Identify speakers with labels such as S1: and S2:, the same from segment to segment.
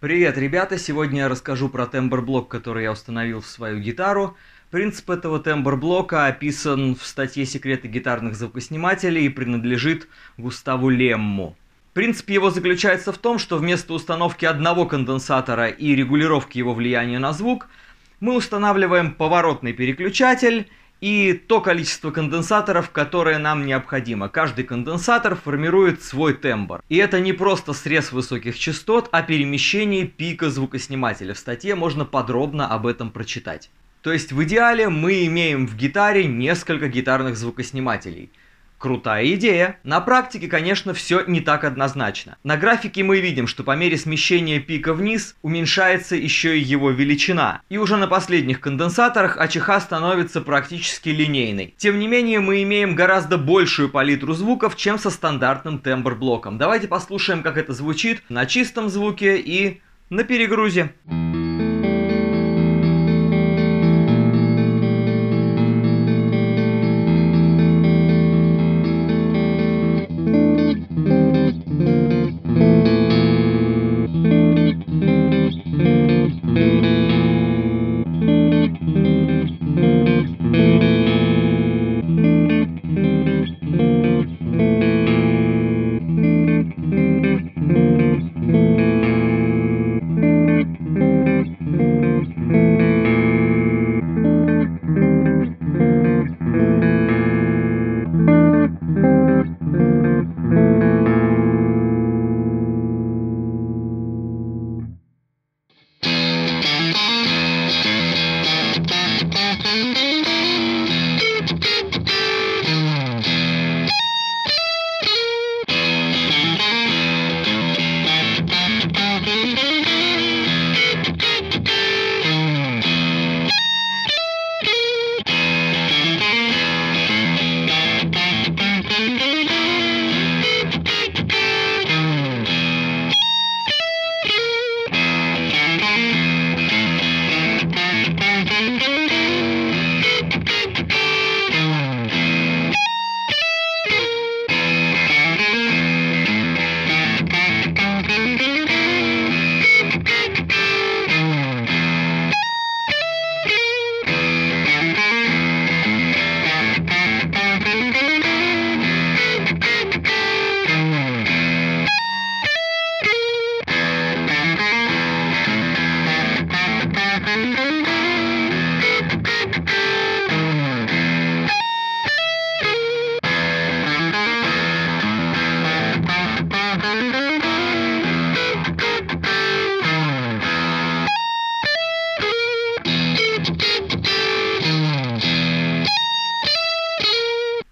S1: Привет, ребята! Сегодня я расскажу про тембр-блок, который я установил в свою гитару. Принцип этого тембр-блока описан в статье «Секреты гитарных звукоснимателей» и принадлежит Густаву Лемму. Принцип его заключается в том, что вместо установки одного конденсатора и регулировки его влияния на звук, мы устанавливаем поворотный переключатель и то количество конденсаторов, которое нам необходимо. Каждый конденсатор формирует свой тембр. И это не просто срез высоких частот, а перемещение пика звукоснимателя. В статье можно подробно об этом прочитать. То есть в идеале мы имеем в гитаре несколько гитарных звукоснимателей – Крутая идея. На практике, конечно, все не так однозначно. На графике мы видим, что по мере смещения пика вниз уменьшается еще и его величина. И уже на последних конденсаторах АЧХ становится практически линейной. Тем не менее, мы имеем гораздо большую палитру звуков, чем со стандартным тембр-блоком. Давайте послушаем, как это звучит на чистом звуке и на перегрузе.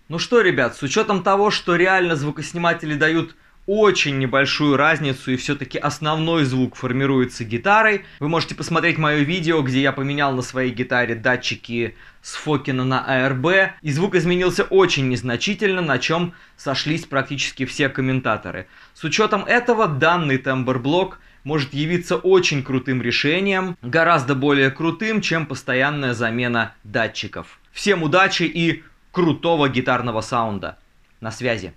S1: Ну что, ребят, с учетом того, что реально звукосниматели дают очень небольшую разницу и все-таки основной звук формируется гитарой. Вы можете посмотреть мое видео, где я поменял на своей гитаре датчики с Фокина на ARB, и звук изменился очень незначительно, на чем сошлись практически все комментаторы. С учетом этого данный тембр-блок может явиться очень крутым решением, гораздо более крутым, чем постоянная замена датчиков. Всем удачи и крутого гитарного саунда. На связи.